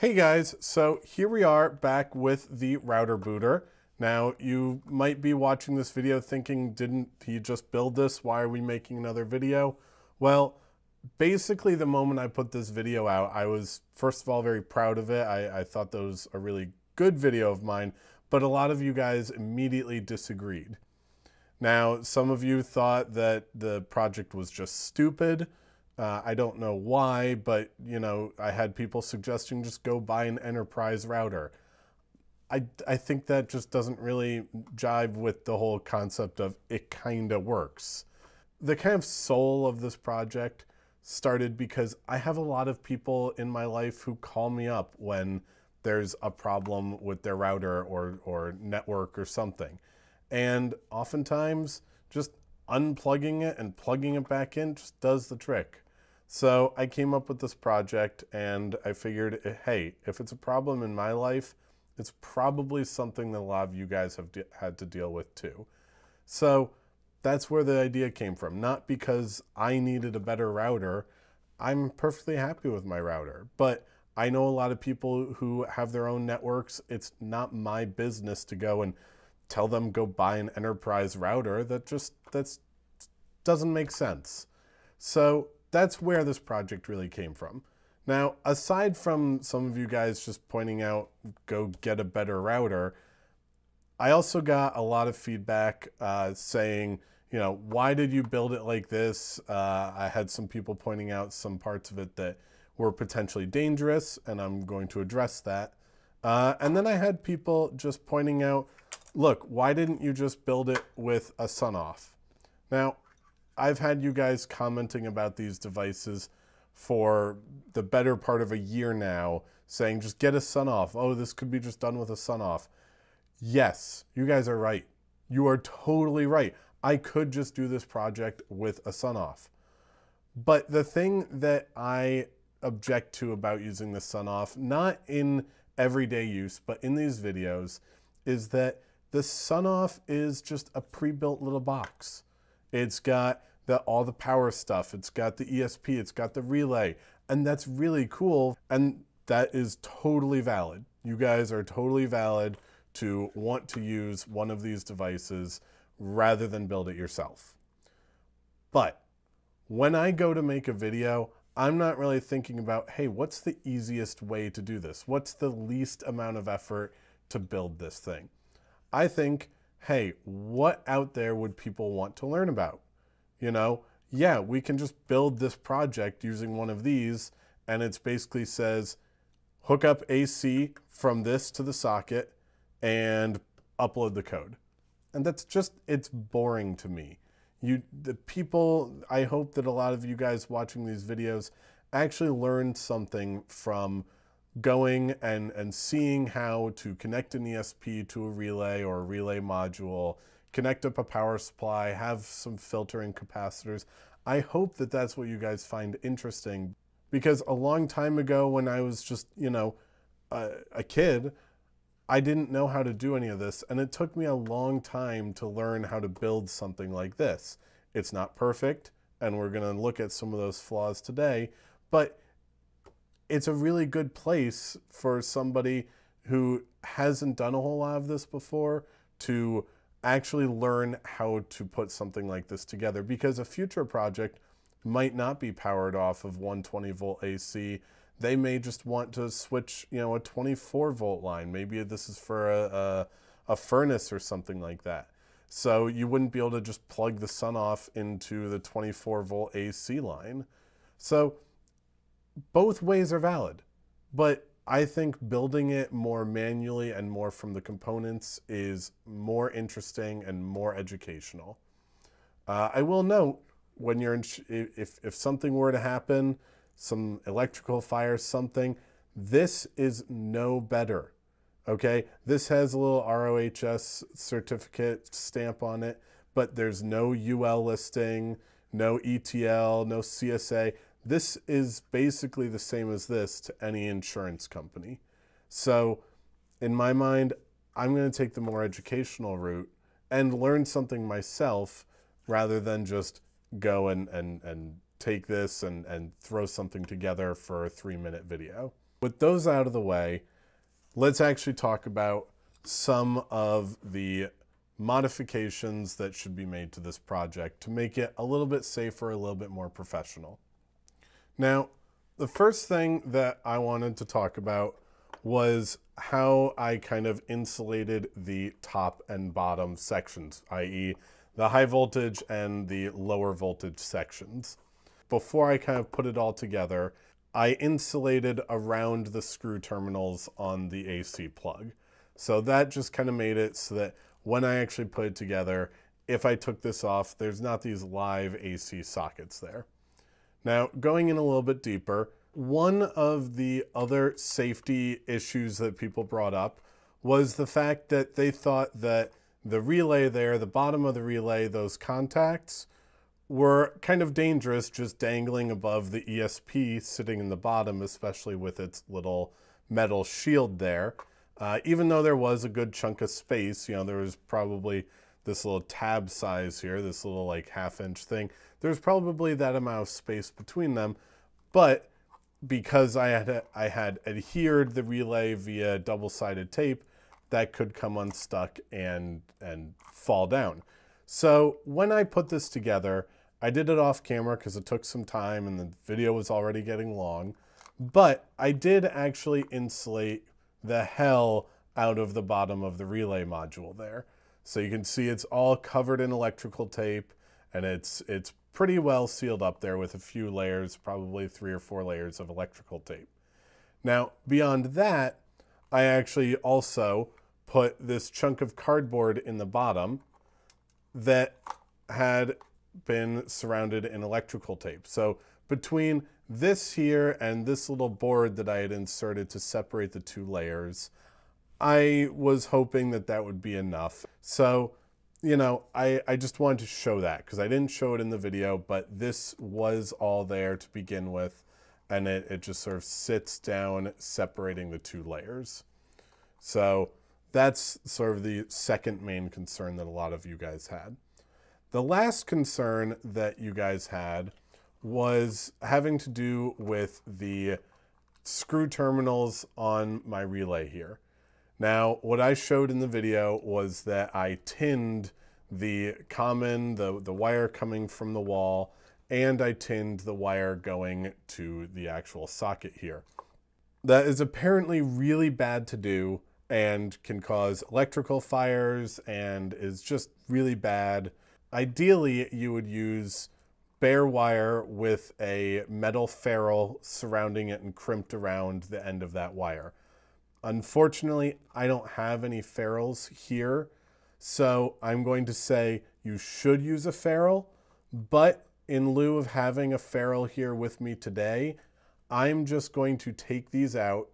Hey guys, so here we are back with the router booter. Now you might be watching this video thinking, didn't he just build this? Why are we making another video? Well, basically the moment I put this video out, I was first of all very proud of it. I, I thought that was a really good video of mine, but a lot of you guys immediately disagreed. Now, some of you thought that the project was just stupid. Uh, I don't know why, but you know, I had people suggesting just go buy an enterprise router. I, I think that just doesn't really jive with the whole concept of it kind of works. The kind of soul of this project started because I have a lot of people in my life who call me up when there's a problem with their router or, or network or something. And oftentimes, just unplugging it and plugging it back in just does the trick. So I came up with this project and I figured, eh, hey, if it's a problem in my life, it's probably something that a lot of you guys have had to deal with too. So that's where the idea came from. Not because I needed a better router. I'm perfectly happy with my router. But I know a lot of people who have their own networks. It's not my business to go and tell them go buy an enterprise router. That just that's doesn't make sense. So that's where this project really came from. Now, aside from some of you guys just pointing out, go get a better router, I also got a lot of feedback uh, saying, you know, why did you build it like this? Uh, I had some people pointing out some parts of it that were potentially dangerous, and I'm going to address that. Uh, and then I had people just pointing out, look, why didn't you just build it with a Sonoff? Now, I've had you guys commenting about these devices for the better part of a year now, saying just get a Sonoff. Oh, this could be just done with a Sonoff. Yes, you guys are right. You are totally right. I could just do this project with a Sonoff. But the thing that I object to about using the Sonoff, not in everyday use, but in these videos, is that the Sonoff is just a pre-built little box. It's got the, all the power stuff. It's got the ESP, it's got the relay, and that's really cool. And that is totally valid. You guys are totally valid to want to use one of these devices rather than build it yourself. But when I go to make a video, I'm not really thinking about, hey, what's the easiest way to do this? What's the least amount of effort to build this thing? I think, hey, what out there would people want to learn about? you know, yeah, we can just build this project using one of these and it basically says hook up AC from this to the socket and upload the code. And that's just, it's boring to me. You, the people, I hope that a lot of you guys watching these videos actually learned something from going and, and seeing how to connect an ESP to a relay or a relay module connect up a power supply, have some filtering capacitors. I hope that that's what you guys find interesting because a long time ago when I was just, you know, a, a kid, I didn't know how to do any of this and it took me a long time to learn how to build something like this. It's not perfect and we're going to look at some of those flaws today, but it's a really good place for somebody who hasn't done a whole lot of this before to actually learn how to put something like this together because a future project might not be powered off of 120 volt AC. They may just want to switch, you know, a 24 volt line. Maybe this is for a, a, a furnace or something like that. So you wouldn't be able to just plug the Sonoff into the 24 volt AC line. So both ways are valid, but I think building it more manually and more from the components is more interesting and more educational. Uh, I will note when you're in, if, if something were to happen, some electrical fire, something, this is no better. Okay, this has a little ROHS certificate stamp on it, but there's no UL listing, no ETL, no CSA. This is basically the same as this to any insurance company. So in my mind, I'm going to take the more educational route and learn something myself rather than just go and, and, and take this and, and throw something together for a three minute video. With those out of the way, let's actually talk about some of the modifications that should be made to this project to make it a little bit safer, a little bit more professional. Now, the first thing that I wanted to talk about was how I kind of insulated the top and bottom sections, i.e. the high voltage and the lower voltage sections. Before I kind of put it all together, I insulated around the screw terminals on the AC plug. So that just kind of made it so that when I actually put it together, if I took this off, there's not these live AC sockets there. Now, going in a little bit deeper, one of the other safety issues that people brought up was the fact that they thought that the relay there, the bottom of the relay, those contacts, were kind of dangerous just dangling above the ESP sitting in the bottom, especially with its little metal shield there. Uh, even though there was a good chunk of space, you know, there was probably this little tab size here, this little like half inch thing. There's probably that amount of space between them, but because I had I had adhered the relay via double-sided tape, that could come unstuck and and fall down. So when I put this together, I did it off camera because it took some time and the video was already getting long. But I did actually insulate the hell out of the bottom of the relay module there. So you can see it's all covered in electrical tape and it's, it's pretty well sealed up there with a few layers, probably three or four layers of electrical tape. Now, beyond that, I actually also put this chunk of cardboard in the bottom that had been surrounded in electrical tape. So between this here and this little board that I had inserted to separate the two layers, I was hoping that that would be enough. So, you know, I, I just wanted to show that because I didn't show it in the video, but this was all there to begin with. And it, it just sort of sits down separating the two layers. So that's sort of the second main concern that a lot of you guys had. The last concern that you guys had was having to do with the screw terminals on my relay here. Now, what I showed in the video was that I tinned the common, the, the wire coming from the wall, and I tinned the wire going to the actual socket here. That is apparently really bad to do and can cause electrical fires and is just really bad Ideally, you would use bare wire with a metal ferrule surrounding it and crimped around the end of that wire. Unfortunately, I don't have any ferrules here, so I'm going to say you should use a ferrule, but in lieu of having a ferrule here with me today, I'm just going to take these out,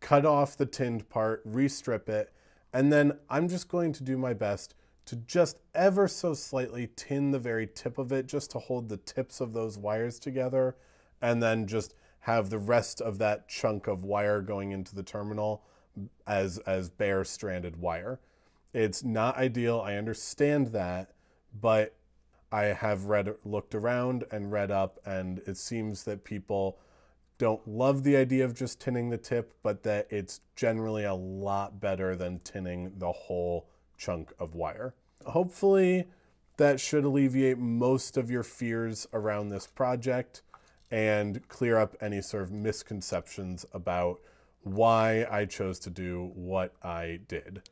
cut off the tinned part, restrip it, and then I'm just going to do my best to just ever so slightly tin the very tip of it just to hold the tips of those wires together and then just have the rest of that chunk of wire going into the terminal as as bare stranded wire. It's not ideal, I understand that, but I have read looked around and read up and it seems that people don't love the idea of just tinning the tip, but that it's generally a lot better than tinning the whole chunk of wire. Hopefully that should alleviate most of your fears around this project and clear up any sort of misconceptions about why I chose to do what I did.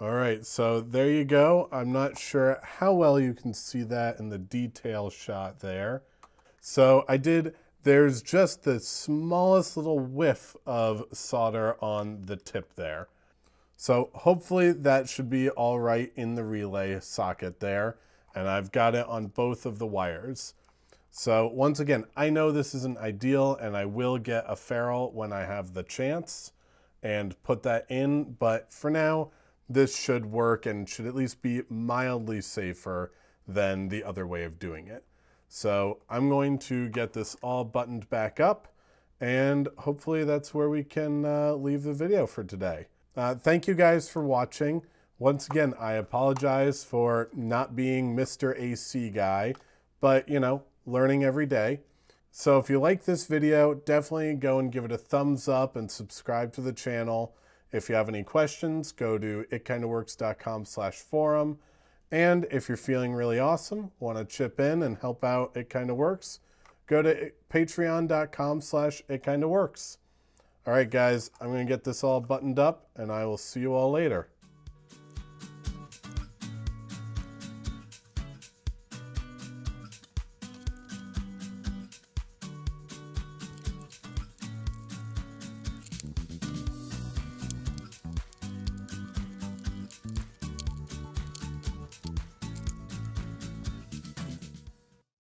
All right, so there you go. I'm not sure how well you can see that in the detail shot there. So I did, there's just the smallest little whiff of solder on the tip there. So hopefully that should be all right in the relay socket there. And I've got it on both of the wires. So once again, I know this isn't ideal and I will get a ferrule when I have the chance and put that in. But for now, this should work and should at least be mildly safer than the other way of doing it. So I'm going to get this all buttoned back up and hopefully that's where we can uh, leave the video for today. Uh, thank you guys for watching. Once again, I apologize for not being Mr. AC guy, but you know, learning every day. So if you like this video, definitely go and give it a thumbs up and subscribe to the channel. If you have any questions, go to itkindaworks.com slash forum. And if you're feeling really awesome, want to chip in and help out It Kinda Works, go to patreon.com slash It Kinda Works. All right, guys, I'm going to get this all buttoned up, and I will see you all later.